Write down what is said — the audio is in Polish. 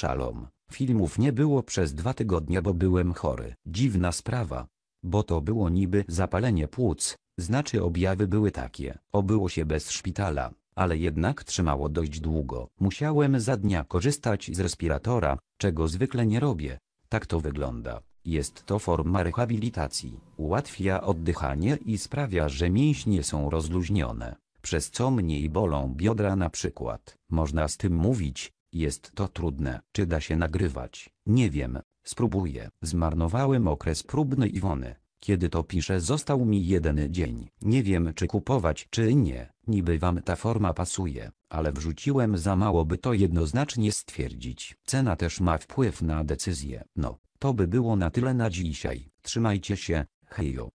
Szalom. Filmów nie było przez dwa tygodnie, bo byłem chory. Dziwna sprawa. Bo to było niby zapalenie płuc, znaczy objawy były takie. Obyło się bez szpitala, ale jednak trzymało dość długo. Musiałem za dnia korzystać z respiratora, czego zwykle nie robię. Tak to wygląda. Jest to forma rehabilitacji. Ułatwia oddychanie i sprawia, że mięśnie są rozluźnione, przez co mniej bolą biodra na przykład. Można z tym mówić, jest to trudne. Czy da się nagrywać? Nie wiem, spróbuję. Zmarnowałem okres próbny Iwony. Kiedy to piszę został mi jeden dzień. Nie wiem czy kupować czy nie. Niby wam ta forma pasuje, ale wrzuciłem za mało by to jednoznacznie stwierdzić. Cena też ma wpływ na decyzję. No, to by było na tyle na dzisiaj. Trzymajcie się, hejo.